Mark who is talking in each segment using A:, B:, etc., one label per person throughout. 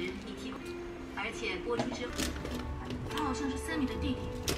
A: 你
B: 提过，而且播出之后，他好像是三米的弟弟。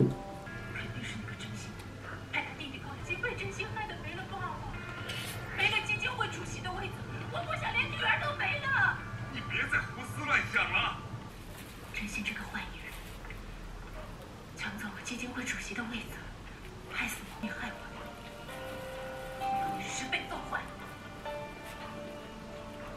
B: you.